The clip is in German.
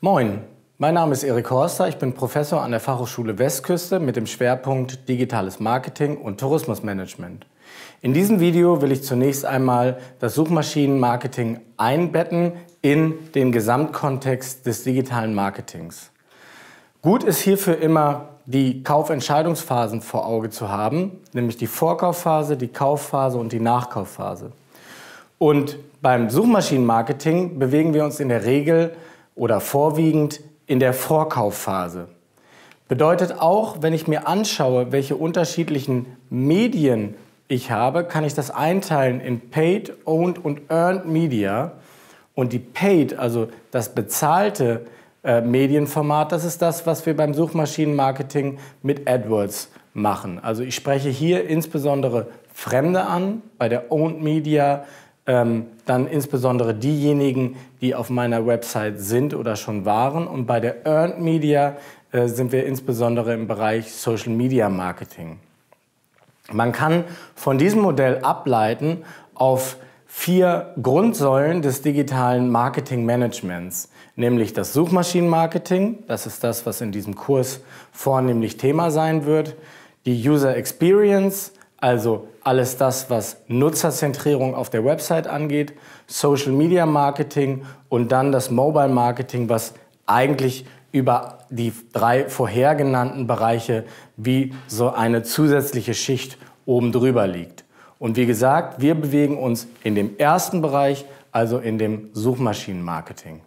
Moin, mein Name ist Erik Horster, ich bin Professor an der Fachhochschule Westküste mit dem Schwerpunkt Digitales Marketing und Tourismusmanagement. In diesem Video will ich zunächst einmal das Suchmaschinenmarketing einbetten in den Gesamtkontext des digitalen Marketings. Gut ist hierfür immer die Kaufentscheidungsphasen vor Auge zu haben, nämlich die Vorkaufphase, die Kaufphase und die Nachkaufphase. Und beim Suchmaschinenmarketing bewegen wir uns in der Regel oder vorwiegend in der Vorkaufphase. Bedeutet auch, wenn ich mir anschaue, welche unterschiedlichen Medien ich habe, kann ich das einteilen in Paid, Owned und Earned Media. Und die Paid, also das bezahlte äh, Medienformat, das ist das, was wir beim Suchmaschinenmarketing mit AdWords machen. Also ich spreche hier insbesondere Fremde an, bei der Owned Media ähm, dann insbesondere diejenigen, die auf meiner Website sind oder schon waren. Und bei der Earned Media äh, sind wir insbesondere im Bereich Social Media Marketing. Man kann von diesem Modell ableiten auf vier Grundsäulen des digitalen Marketing-Managements, nämlich das Suchmaschinenmarketing, das ist das, was in diesem Kurs vornehmlich Thema sein wird, die User Experience, also alles das, was Nutzerzentrierung auf der Website angeht, Social Media Marketing und dann das Mobile Marketing, was eigentlich über die drei vorhergenannten Bereiche wie so eine zusätzliche Schicht oben drüber liegt. Und wie gesagt, wir bewegen uns in dem ersten Bereich, also in dem Suchmaschinenmarketing.